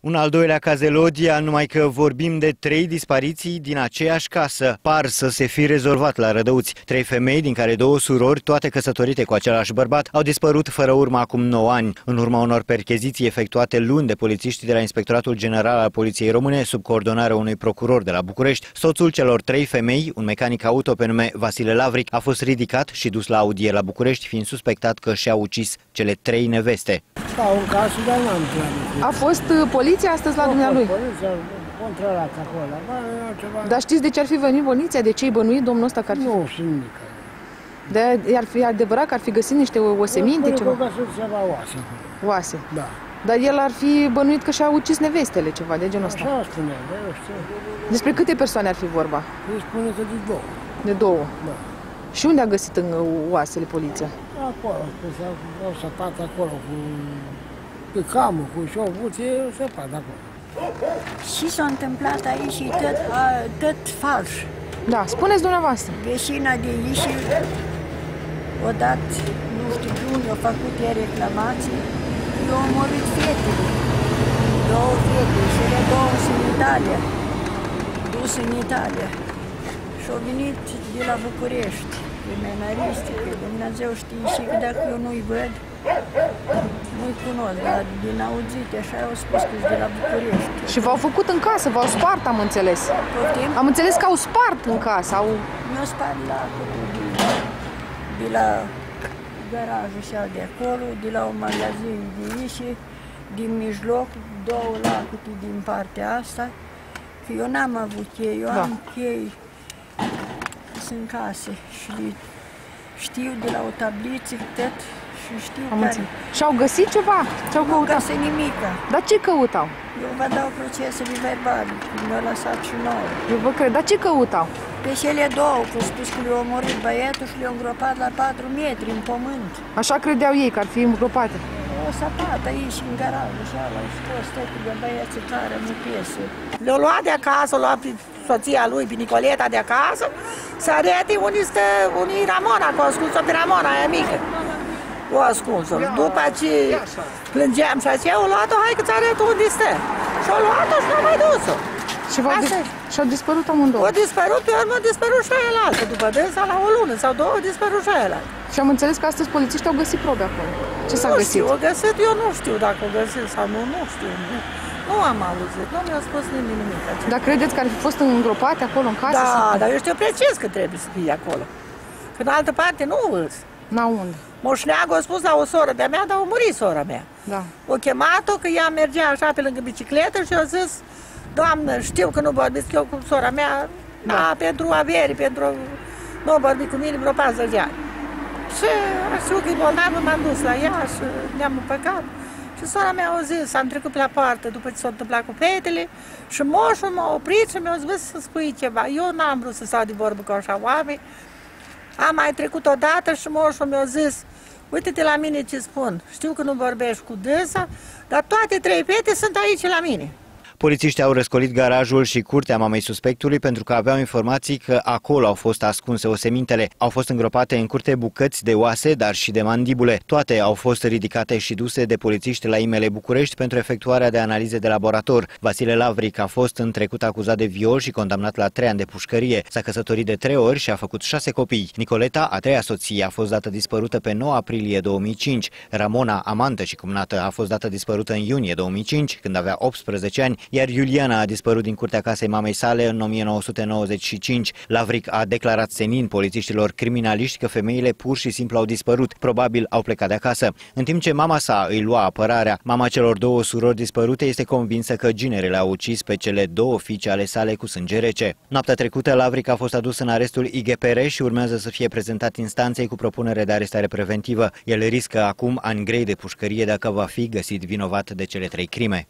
Un al doilea caz Elodia, numai că vorbim de trei dispariții din aceeași casă. Par să se fi rezolvat la Rădăuți. Trei femei, din care două surori, toate căsătorite cu același bărbat, au dispărut fără urmă acum 9 ani. În urma unor percheziții efectuate luni de polițiști de la Inspectoratul General al Poliției Române, sub coordonarea unui procuror de la București, soțul celor trei femei, un mecanic auto pe nume Vasile Lavric, a fost ridicat și dus la audier la București, fiind suspectat că și-a ucis cele trei neveste. Da, un caz, dar n-am A fost uh, poliția astăzi la dumnealui? Poliția controlat acolo. Bă, eu ceva... Dar știți de ce ar fi venit poliția? De ce i bănuit domnul ăsta că ar fi... Nu știu nimic. De, ar fi adevărat că ar fi găsit niște oseminte, Eu ceva? spun că sunt ceva oase. Oase. Da. Dar el ar fi bănuit că și-a ucis nevestele, ceva de genul ăsta. Așa spune, dar eu știu. Despre câte persoane ar fi vorba? Îi spune că de două. De două. Da. Și unde a găsit în uh, oasele poliția? Acolo, spus, au săpat acolo cu... Pe camă, cu și o buție, au săpat acolo. Și s-a întâmplat aici și tot, a, tot fals. Da, spuneți dumneavoastră. Vecina de aici, odată, nu știu de unde, a făcut ea reclamații, i-a omorât fetele. Două fete, și ele două sunt în Italia. Dus în Italia. Și au venit de la București, criminaliști, că Dumnezeu știe și că dacă eu nu-i văd, nu-i cunosc, dar din auzite așa au spus că de la București. Și v-au făcut în casă, v-au spart, am înțeles. Poftim? Am înțeles că au spart în casă, au... Nu spart la cutul de, de la garajul și de acolo, de la un magazin de aici, din mijloc, două lacute din partea asta, că eu n-am avut chei, eu Da. am chei, sunt case și le știu de la o tabliță tot și știu Am care. înțeles. Și au găsit ceva? Ce-au Nu căutat? găsesc nimica. Dar ce căutau? Eu vă dau procesele verbale, cum mi-au lăsat și nouă. Eu vă cred. Dar ce căutau? Pe cele două, că au spus că le-au omorât băiatul și le-au îngropat la 4 metri în pământ. Așa credeau ei că ar fi îngropate. O săpată aici în garaj și ala, și toți totul de băieții care nu piese. Le-a luat de acasă, a luat pe soția lui, pe Nicoleta de acasă, să arete unde stă, unde e Ramona, că a ascuns-o pe Ramona, aia mică. O ascuns-o. După ce plângeam și așa, o luat-o, hai că-ți arăt unde stă. Și a luat-o și n-a mai dus-o. Și, v-au Asta dis- și au dispărut amândouă. O dispărut, pe urmă a dispărut și aia la altă. După dânsa, la o lună sau două, a dispărut și aia la altă. Și am înțeles că astăzi polițiștii au găsit probe acolo. Ce s-a Nu găsit? știu, o găsit, eu nu știu dacă o găsit sau nu, nu știu. Nu, nu am auzit, nu mi-a spus nimeni nimic. Dar credeți că ar fi fost îngropate acolo în casă? Da, sau- dar eu știu precis că trebuie să fie acolo. Că în altă parte nu îs. N-au unde. Moșneagă a spus la o soră de-a mea, dar a murit sora mea. Da. O chemat-o că ea mergea așa pe lângă bicicletă și a zis, Doamnă, știu că nu vorbiți eu cu sora mea, da. da pentru averi, pentru... Nu a vorbit cu mine vreo 40 de ani. Și știu că e bolnavă, m-am dus la ea și ne-am împăcat. Și sora mea a zis, am trecut pe la poartă după ce s-a întâmplat cu fetele și moșul m-a oprit și mi-a zis să spui ceva. Eu n-am vrut să stau de vorbă cu așa oameni. Am mai trecut odată și moșul mi-a zis, uite-te la mine ce spun. Știu că nu vorbești cu dânsa, dar toate trei fete sunt aici la mine. Polițiștii au răscolit garajul și curtea mamei suspectului pentru că aveau informații că acolo au fost ascunse osemintele. Au fost îngropate în curte bucăți de oase, dar și de mandibule. Toate au fost ridicate și duse de polițiști la Imele București pentru efectuarea de analize de laborator. Vasile Lavric a fost în trecut acuzat de viol și condamnat la trei ani de pușcărie. S-a căsătorit de trei ori și a făcut șase copii. Nicoleta, a treia soție, a fost dată dispărută pe 9 aprilie 2005. Ramona, amantă și cumnată, a fost dată dispărută în iunie 2005, când avea 18 ani, iar Iuliana a dispărut din curtea casei mamei sale în 1995. Lavric a declarat senin polițiștilor criminaliști că femeile pur și simplu au dispărut, probabil au plecat de acasă. În timp ce mama sa îi lua apărarea, mama celor două surori dispărute este convinsă că ginerele au ucis pe cele două fiice ale sale cu sânge rece. Noaptea trecută, Lavric a fost adus în arestul IGPR și urmează să fie prezentat instanței cu propunere de arestare preventivă. El riscă acum ani grei de pușcărie dacă va fi găsit vinovat de cele trei crime.